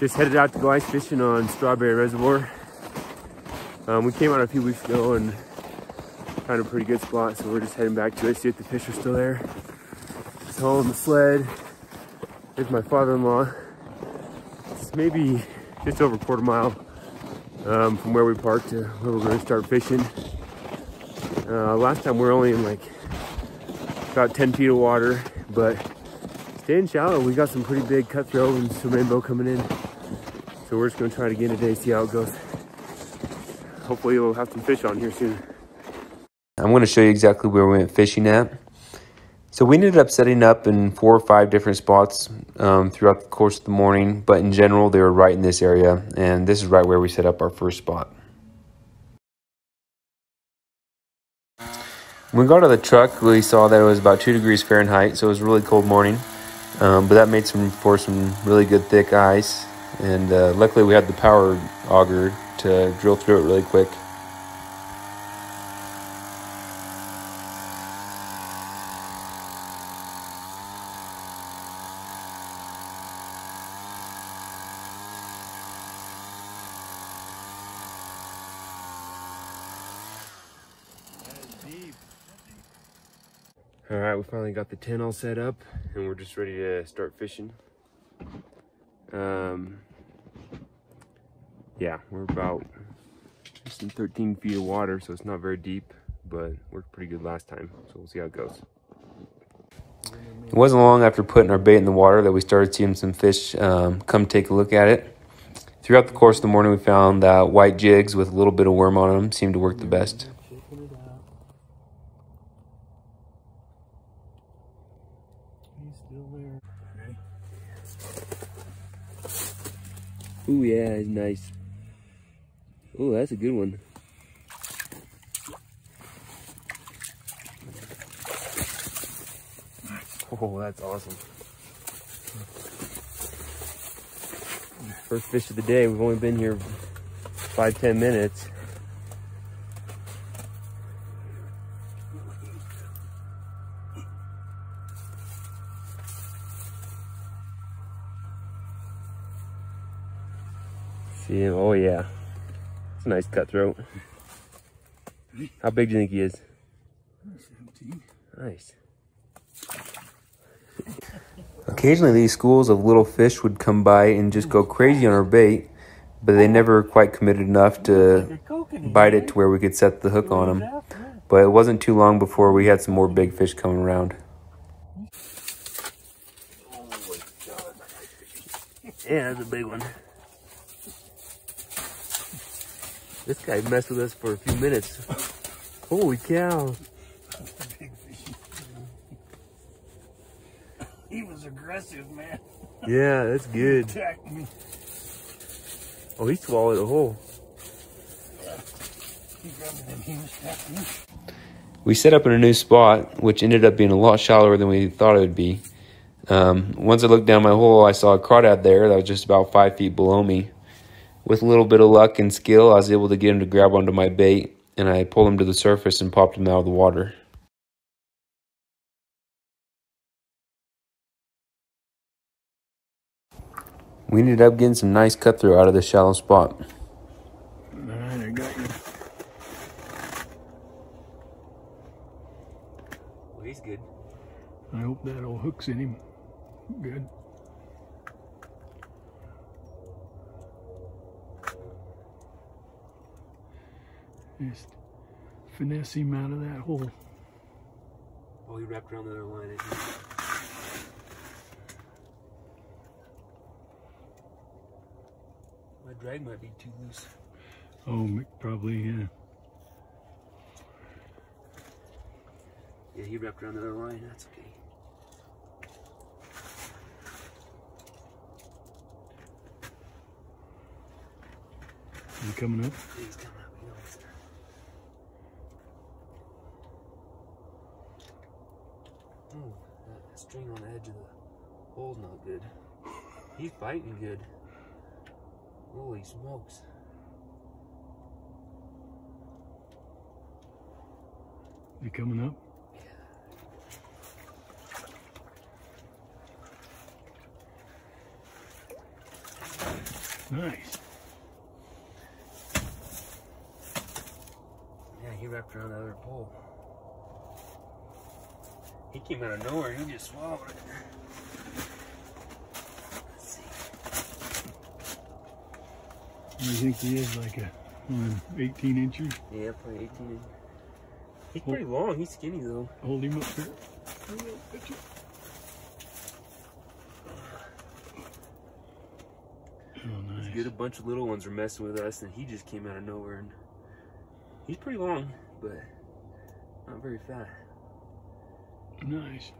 just headed out to go ice fishing on Strawberry Reservoir. Um, we came out a few weeks ago and found a pretty good spot, so we're just heading back to it, see if the fish are still there. It's hauling the sled. There's my father-in-law. It's maybe just over a quarter mile um, from where we parked to where we're going to start fishing. Uh, last time we were only in like about 10 feet of water, but staying shallow. We got some pretty big cutthroat and some rainbow coming in. So we're just gonna try it again today, see how it goes. Hopefully we'll have some fish on here soon. I'm gonna show you exactly where we went fishing at. So we ended up setting up in four or five different spots um, throughout the course of the morning, but in general, they were right in this area, and this is right where we set up our first spot. When we got out of the truck, we saw that it was about two degrees Fahrenheit, so it was a really cold morning. Um, but that made some for some really good thick ice, and uh, luckily we had the power auger to drill through it really quick. All right, we finally got the tent all set up and we're just ready to start fishing. Um, yeah, we're about just in 13 feet of water, so it's not very deep, but worked pretty good last time, so we'll see how it goes. It wasn't long after putting our bait in the water that we started seeing some fish um, come take a look at it. Throughout the course of the morning, we found that white jigs with a little bit of worm on them seemed to work the best. Ooh, yeah, it's nice. Oh, that's a good one. Oh, that's awesome. First fish of the day. We've only been here five, ten minutes. See him? Oh yeah. It's a nice cutthroat. How big do you think he is? 17. Nice. Occasionally, these schools of little fish would come by and just go crazy on our bait, but they never quite committed enough to bite it to where we could set the hook on them. But it wasn't too long before we had some more big fish coming around. Oh, yeah, that's a big one. This guy messed with us for a few minutes. Holy cow. He was aggressive, man. Yeah, that's good. Attacked me. Oh, he swallowed a whole. He grabbed me and he was attacking me. We set up in a new spot, which ended up being a lot shallower than we thought it would be. Um, once I looked down my hole, I saw a crawdad there that was just about five feet below me. With a little bit of luck and skill, I was able to get him to grab onto my bait, and I pulled him to the surface and popped him out of the water. We ended up getting some nice cutthroat out of this shallow spot. All right, I got you. Well, he's good. I hope that old hook's in him. Good. Just finesse him out of that hole. Oh, he wrapped around the other line. My drag might be too loose. Oh, probably, yeah. Yeah, he wrapped around the other line. That's okay. You coming up? He's coming up. He knows. Oh, that string on the edge of the hole's not good. He's biting good. Holy smokes. You coming up? Yeah. Nice. Yeah, he wrapped around the other pole. He came out of nowhere and he just swallowed it. Let's see. I think he is like a um, 18 inches. Yeah, probably 18. He's pretty long. He's skinny though. Hold him up here. Hold him up, picture. Oh, nice. Good. A bunch of little ones were messing with us, and he just came out of nowhere. And he's pretty long, but not very fat. Nice.